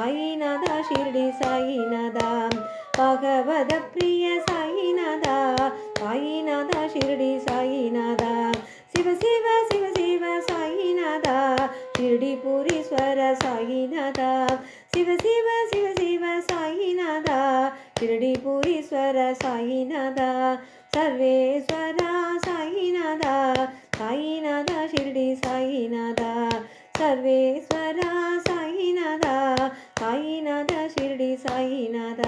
சாயிநாதா ஷிர்டி சாயிநாதா. பகவத பிரிய சாயிநாதா. சாயிநாதா ஷிர்டி சாயிநாதா. சிவ சிவ சிவ சிவ சாயிநாதா. ஷிர்டி பூரீஸ்வர சாயிநாதா. சிவ சிவ சிவ சிவ சாயிநாதா. ஷிர்டி பூரீஸ்வர சாயிநாதா. சர்வேஸ்வரா சாயிநாதா. சாயிநாதா ஷிர்டி சாயிநாதா. சர்வேஸ்வரா ಸಾಯಿನಾಥ ಶಿರಡಿ ಸಾಯಿನಾಥ